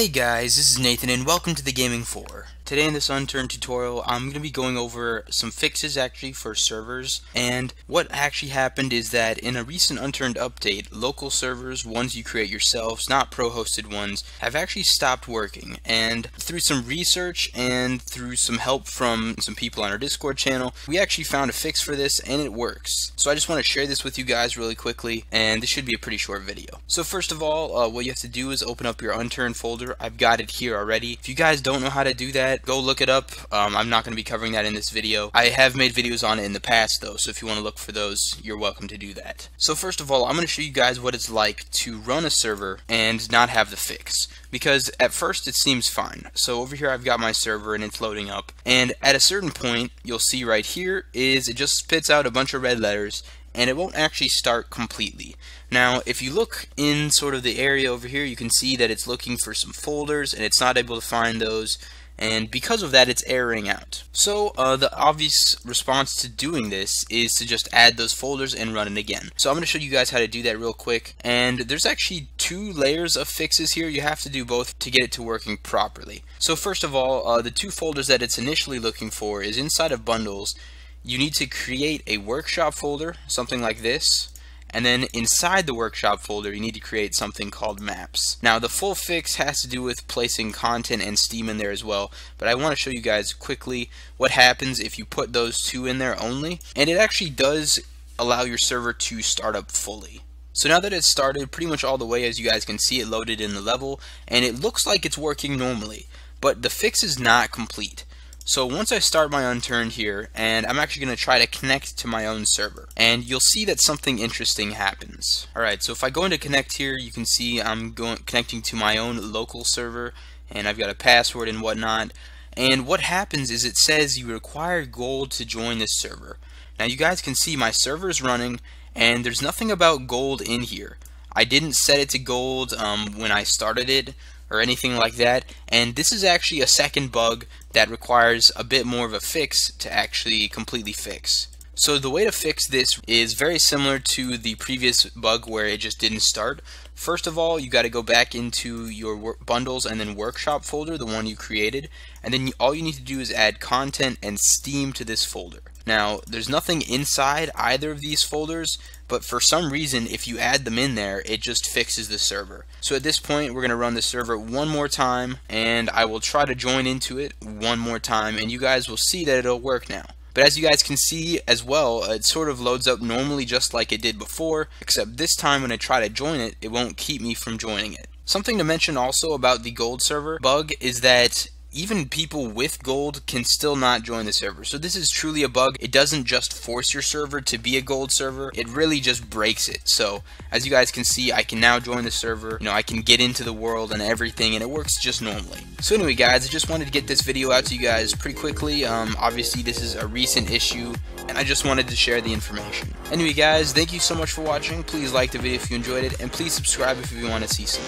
Hey guys, this is Nathan and welcome to the Gaming 4. Today in this Unturned tutorial, I'm going to be going over some fixes actually for servers, and what actually happened is that in a recent Unturned update, local servers, ones you create yourselves, not pro-hosted ones, have actually stopped working, and through some research and through some help from some people on our Discord channel, we actually found a fix for this, and it works. So I just want to share this with you guys really quickly, and this should be a pretty short video. So first of all, uh, what you have to do is open up your Unturned folder. I've got it here already. If you guys don't know how to do that, go look it up. Um, I'm not going to be covering that in this video. I have made videos on it in the past though, so if you want to look for those, you're welcome to do that. So first of all, I'm going to show you guys what it's like to run a server and not have the fix. Because at first it seems fine. So over here I've got my server and it's loading up. And at a certain point, you'll see right here is it just spits out a bunch of red letters and it won't actually start completely. Now, if you look in sort of the area over here, you can see that it's looking for some folders and it's not able to find those and because of that it's erroring out. So uh, the obvious response to doing this is to just add those folders and run it again. So I'm going to show you guys how to do that real quick and there's actually two layers of fixes here. You have to do both to get it to working properly. So first of all, uh, the two folders that it's initially looking for is inside of bundles. You need to create a workshop folder, something like this, and then inside the workshop folder, you need to create something called maps. Now, the full fix has to do with placing content and Steam in there as well, but I want to show you guys quickly what happens if you put those two in there only. And it actually does allow your server to start up fully. So now that it's started pretty much all the way, as you guys can see, it loaded in the level, and it looks like it's working normally, but the fix is not complete. So once I start my unturned here, and I'm actually going to try to connect to my own server, and you'll see that something interesting happens. Alright, so if I go into connect here, you can see I'm going connecting to my own local server, and I've got a password and whatnot. And what happens is it says you require gold to join this server. Now you guys can see my server is running, and there's nothing about gold in here. I didn't set it to gold um, when I started it, or anything like that. And this is actually a second bug that requires a bit more of a fix to actually completely fix. So the way to fix this is very similar to the previous bug where it just didn't start. First of all, you got to go back into your bundles and then workshop folder, the one you created, and then all you need to do is add content and Steam to this folder. Now, there's nothing inside either of these folders, but for some reason, if you add them in there, it just fixes the server. So at this point, we're going to run the server one more time, and I will try to join into it one more time, and you guys will see that it'll work now. But as you guys can see as well, it sort of loads up normally just like it did before, except this time when I try to join it, it won't keep me from joining it. Something to mention also about the gold server bug is that even people with gold can still not join the server. So this is truly a bug. It doesn't just force your server to be a gold server. It really just breaks it. So as you guys can see, I can now join the server. You know, I can get into the world and everything and it works just normally. So anyway guys, I just wanted to get this video out to you guys pretty quickly. Um, obviously this is a recent issue and I just wanted to share the information. Anyway guys, thank you so much for watching. Please like the video if you enjoyed it and please subscribe if you want to see some.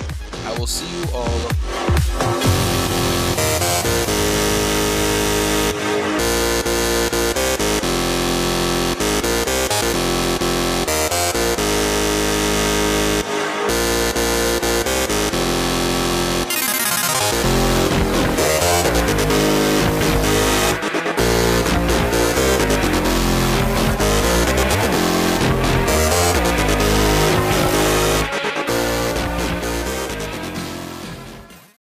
I will see you all